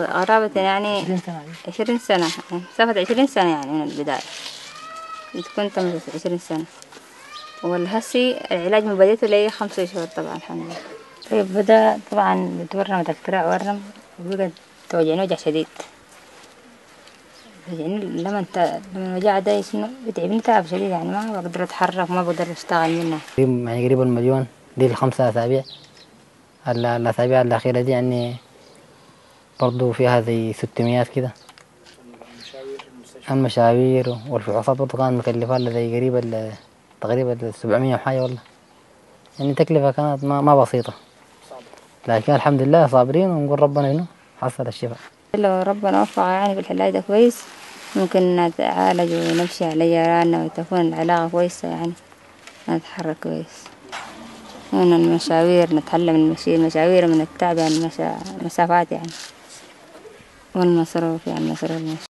قرابة يعني 20 سنة عشرين سنة. مسافة عشرين سنة يعني من البداية. كنت تمت عشرين سنة. والهسي العلاج من بديته لي خمسة شهور طبعا الحمد لله. طيب بدأ طبعا بتورم تكتراء ورم وبقى توجعني وجع شديد. يعني لما انت لما الوجع ده يسنو بتعبني تعب شديد يعني ما بقدر اتحرك ما بقدر اشتغل منها قريب يعني قريب المليون دي الخمسة أسابيع. ال- الأسابيع الأخيرة دي يعني برضو فيها زي ستميات كده. المشاوير والفحوصات برضو كانت مكلفة زي قريب ال- تقريبا سبعمية وحاجة والله. يعني تكلفة كانت ما, ما بسيطة. لكن الحمد لله صابرين ونقول ربنا شنو حصل الشفاء. لو ربنا وفق يعني في العلاج ده كويس ممكن نتعالج ونمشي على جيراننا وتكون العلاقة كويسة يعني. نتحرك كويس. من المشاوير نتعلم المشاوير من التعب يعني مشا... مسافات يعني. والمصروف يعني مصروف المشي